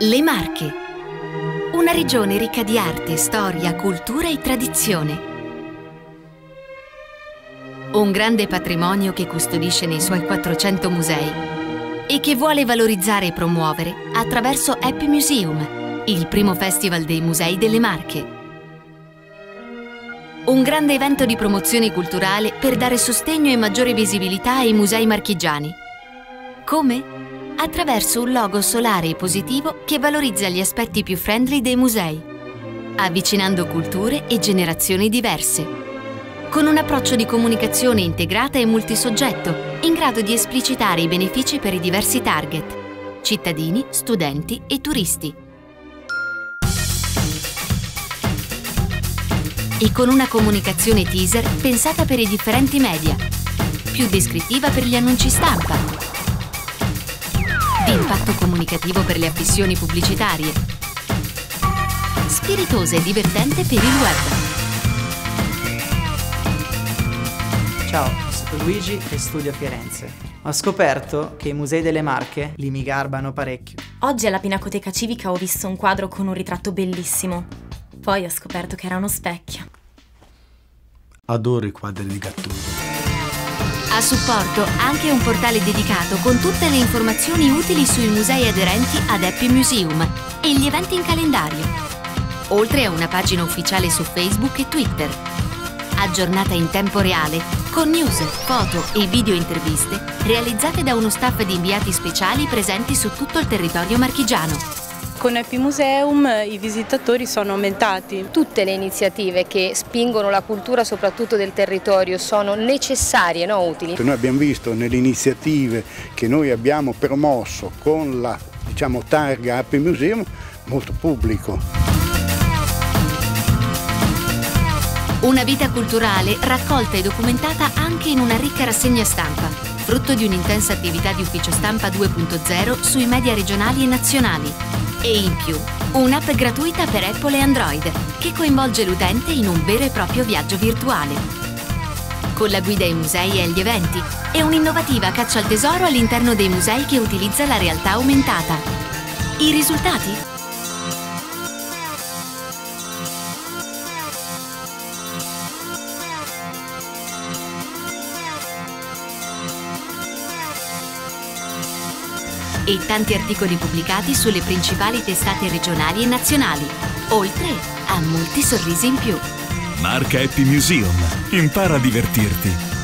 Le Marche. Una regione ricca di arte, storia, cultura e tradizione. Un grande patrimonio che custodisce nei suoi 400 musei e che vuole valorizzare e promuovere attraverso Happy Museum, il primo festival dei musei delle Marche. Un grande evento di promozione culturale per dare sostegno e maggiore visibilità ai musei marchigiani. Come? Attraverso un logo solare e positivo che valorizza gli aspetti più friendly dei musei, avvicinando culture e generazioni diverse, con un approccio di comunicazione integrata e multisoggetto, in grado di esplicitare i benefici per i diversi target, cittadini, studenti e turisti. E con una comunicazione teaser pensata per i differenti media, più descrittiva per gli annunci stampa, di impatto comunicativo per le affissioni pubblicitarie, spiritosa e divertente per il web. Ciao, sono Luigi e studio a Firenze. Ho scoperto che i musei delle Marche li mi garbano parecchio. Oggi alla Pinacoteca Civica ho visto un quadro con un ritratto bellissimo. Poi ho scoperto che era uno specchio. Adoro i quadri di Gattuso. A supporto anche un portale dedicato con tutte le informazioni utili sui musei aderenti ad Happy Museum e gli eventi in calendario. Oltre a una pagina ufficiale su Facebook e Twitter. Aggiornata in tempo reale con news, foto e video interviste realizzate da uno staff di inviati speciali presenti su tutto il territorio marchigiano. Con Happy Museum i visitatori sono aumentati. Tutte le iniziative che spingono la cultura soprattutto del territorio sono necessarie, no utili. Noi abbiamo visto nelle iniziative che noi abbiamo promosso con la diciamo, targa Happy Museum molto pubblico. Una vita culturale raccolta e documentata anche in una ricca rassegna stampa, frutto di un'intensa attività di ufficio stampa 2.0 sui media regionali e nazionali e in più, un'app gratuita per Apple e Android che coinvolge l'utente in un vero e proprio viaggio virtuale. Con la guida ai musei e agli eventi e un'innovativa caccia al tesoro all'interno dei musei che utilizza la realtà aumentata. I risultati? E tanti articoli pubblicati sulle principali testate regionali e nazionali, oltre a molti sorrisi in più. Marca Happy Museum. Impara a divertirti.